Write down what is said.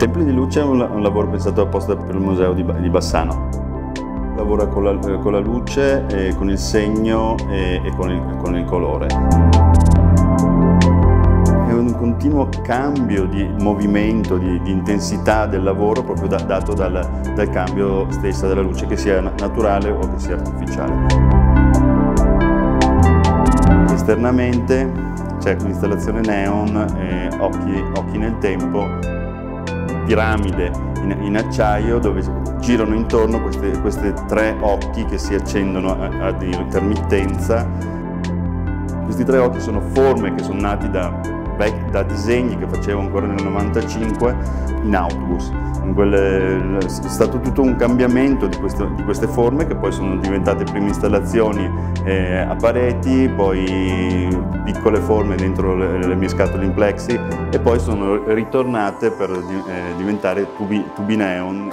Templi di Luce è un, un lavoro pensato apposta per il museo di, di Bassano. Lavora con la, con la luce, eh, con il segno e, e con, il, con il colore È un continuo cambio di movimento, di, di intensità del lavoro proprio da, dato dal, dal, cambio stesso della luce, che sia naturale o che sia artificiale. Esternamente c'è un'installazione neon, eh, occhi, occhi nel tempo, piramide in, in acciaio dove girano intorno queste, questi tre occhi che si accendono ad intermittenza. Questi tre occhi sono forme che sono nati da, da disegni che facevo ancora nel 95 in autobus. Quelle, è stato tutto un cambiamento di, questo, di, queste forme che poi sono diventate prime installazioni eh, a pareti, poi piccole forme dentro le, le, mie scatole in plexi e poi sono ritornate per eh, diventare tubi, tubi neon.